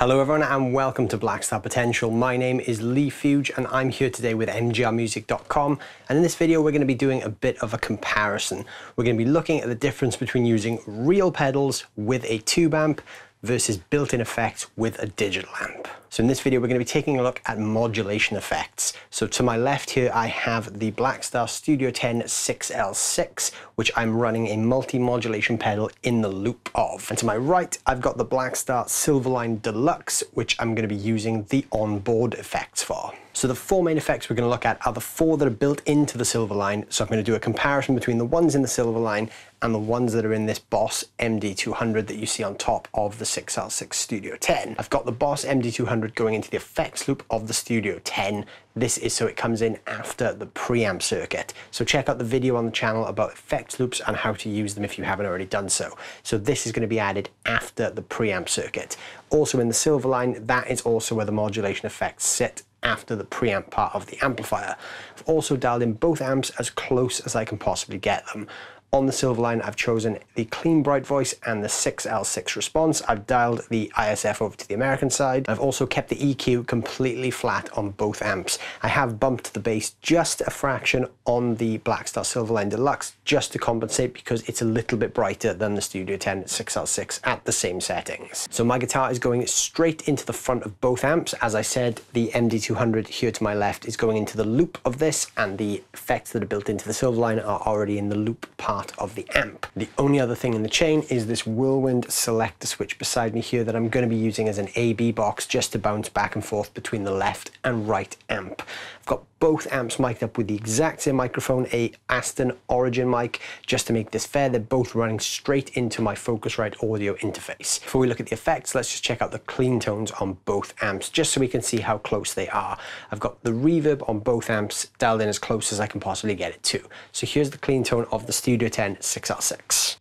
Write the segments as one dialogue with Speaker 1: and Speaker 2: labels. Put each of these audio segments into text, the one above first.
Speaker 1: Hello everyone and welcome to Blackstar Potential. My name is Leigh Fuge and I'm here today with mgrmusic.com and in this video we're going to be doing a bit of a comparison. We're going to be looking at the difference between using real pedals with a tube amp versus built-in effects with a digital amp. So in this video, we're going to be taking a look at modulation effects. So to my left here, I have the Blackstar Studio 10 6L6, which I'm running a multi-modulation pedal in the loop of. And to my right, I've got the Blackstar Silverline Deluxe, which I'm going to be using the onboard effects for. So the four main effects we're going to look at are the four that are built into the Silverline. So I'm going to do a comparison between the ones in the Silverline and the ones that are in this Boss MD200 that you see on top of the 6L6 Studio 10. I've got the Boss MD200 going into the effects loop of the Studio 10. This is so it comes in after the preamp circuit. So check out the video on the channel about effects loops and how to use them if you haven't already done so. So this is going to be added after the preamp circuit. Also in the Silverline, that is also where the modulation effects sit after the preamp part of the amplifier. I've also dialed in both amps as close as I can possibly get them. On the Silverline, I've chosen the clean bright voice and the 6L6 response. I've dialed the ISF over to the American side. I've also kept the EQ completely flat on both amps. I have bumped the bass just a fraction on the Blackstar Silverline Deluxe just to compensate because it's a little bit brighter than the Studio 10 6L6 at the same settings. So my guitar is going straight into the front of both amps. As I said, the MD200 here to my left is going into the loop of this and the effects that are built into the Silverline are already in the loop part part of the amp. The only other thing in the chain is this Whirlwind selector switch beside me here that I'm going to be using as an AB box just to bounce back and forth between the left and right amp. I've got both amps mic'd up with the exact same microphone, a Aston Origin mic, just to make this fair. They're both running straight into my Focusrite audio interface. Before we look at the effects, let's just check out the clean tones on both amps, just so we can see how close they are. I've got the reverb on both amps dialed in as close as I can possibly get it to. So here's the clean tone of the Studio 10 6L6.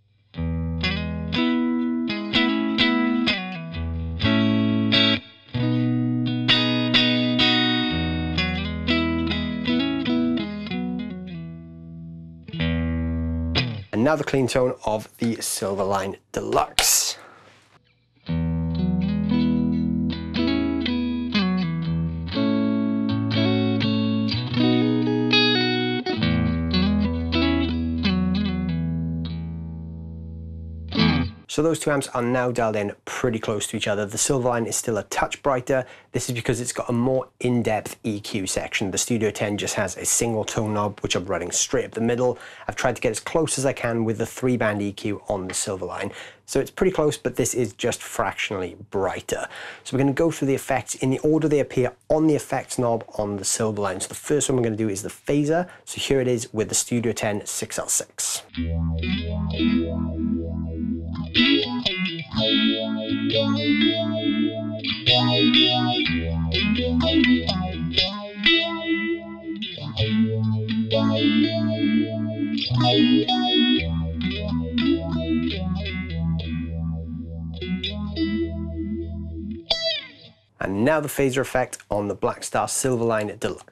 Speaker 1: Now the clean tone of the Silverline Deluxe. So those two amps are now dialed in pretty close to each other. The Silverline is still a touch brighter. This is because it's got a more in-depth EQ section. The Studio 10 just has a single tone knob, which I'm running straight up the middle. I've tried to get as close as I can with the three band EQ on the Silverline. So it's pretty close, but this is just fractionally brighter. So we're gonna go through the effects in the order they appear on the effects knob on the Silverline. So the first one we're gonna do is the phaser. So here it is with the Studio 10 6L6. And now the phaser effect on the Blackstar Silverline Deluxe.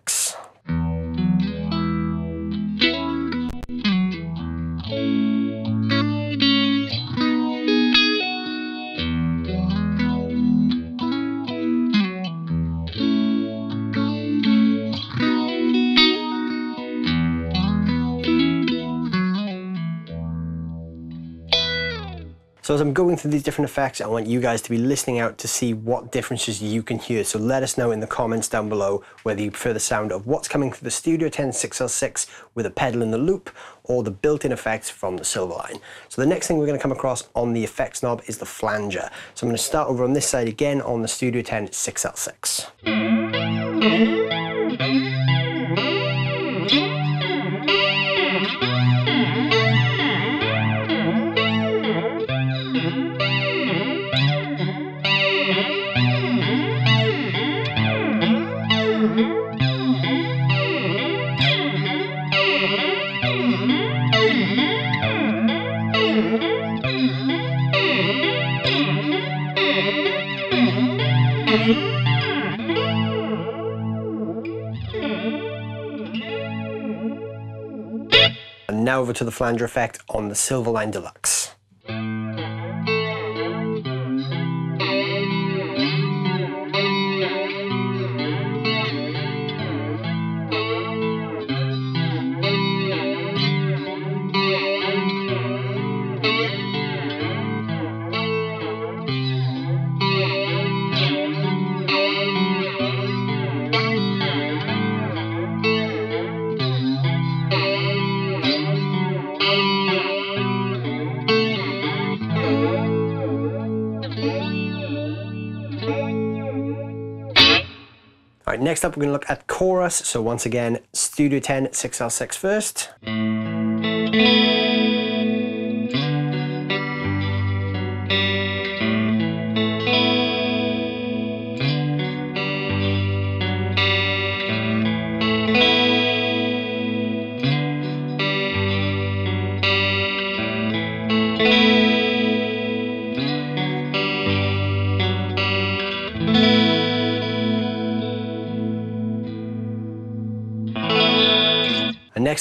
Speaker 1: So as I'm going through these different effects, I want you guys to be listening out to see what differences you can hear. So let us know in the comments down below whether you prefer the sound of what's coming through the Studio 10 6L6 with a pedal in the loop or the built-in effects from the Silverline. So the next thing we're going to come across on the effects knob is the flanger. So I'm going to start over on this side again on the Studio 10 6L6. Now over to the flanger effect on the Silverline Deluxe. Right, next up we're going to look at chorus. So once again, Studio 10 6L6 first.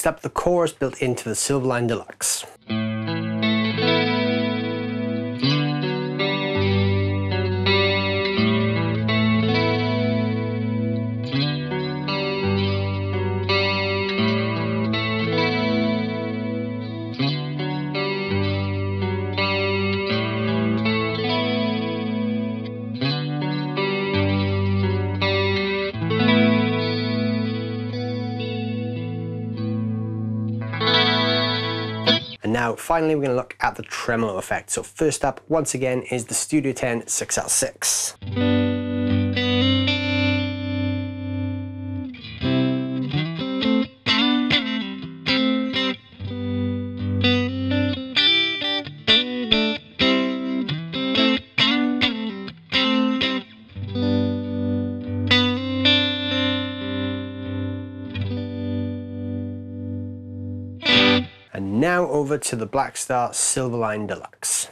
Speaker 1: Up, the chorus built into the Silverline Deluxe. Now finally we're going to look at the tremolo effect. So first up once again is the Studio 10 6L6. Now over to the Blackstar Silverline Deluxe.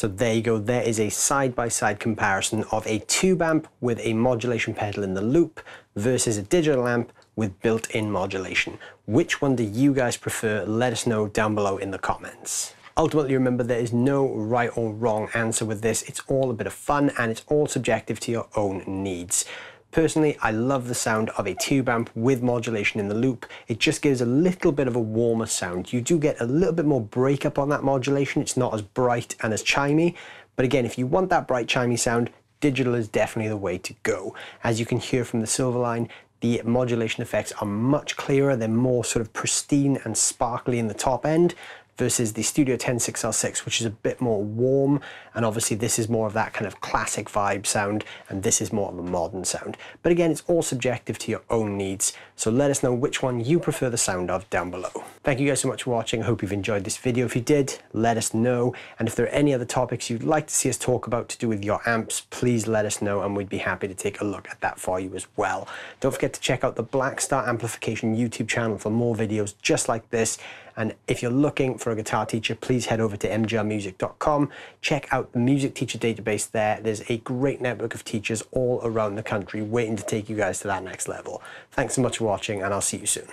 Speaker 1: So there you go, there is a side-by-side -side comparison of a tube amp with a modulation pedal in the loop versus a digital amp with built-in modulation. Which one do you guys prefer? Let us know down below in the comments. Ultimately, remember there is no right or wrong answer with this. It's all a bit of fun and it's all subjective to your own needs. Personally, I love the sound of a tube amp with modulation in the loop. It just gives a little bit of a warmer sound. You do get a little bit more breakup on that modulation. It's not as bright and as chimey. But again, if you want that bright chimey sound, digital is definitely the way to go. As you can hear from the Silverline, the modulation effects are much clearer. They're more sort of pristine and sparkly in the top end versus the Studio 10 6L6, which is a bit more warm. And obviously this is more of that kind of classic vibe sound, and this is more of a modern sound. But again, it's all subjective to your own needs. So let us know which one you prefer the sound of down below. Thank you guys so much for watching. I hope you've enjoyed this video. If you did, let us know. And if there are any other topics you'd like to see us talk about to do with your amps, please let us know and we'd be happy to take a look at that for you as well. Don't forget to check out the Blackstar Amplification YouTube channel for more videos just like this. And if you're looking for a guitar teacher, please head over to mgrmusic.com. Check out the music teacher database there. There's a great network of teachers all around the country waiting to take you guys to that next level. Thanks so much for watching, and I'll see you soon.